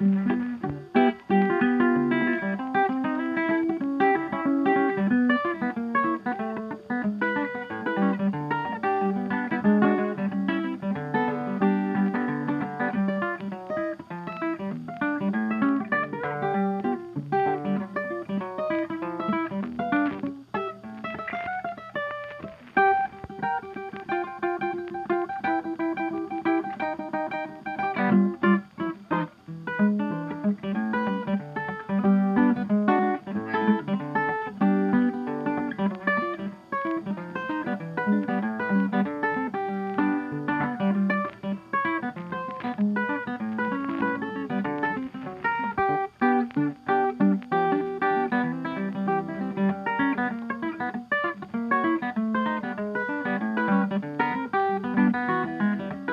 Mm-hmm.